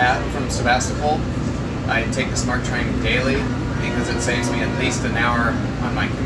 From Sebastopol. I take the SMART train daily because it saves me at least an hour on my commute.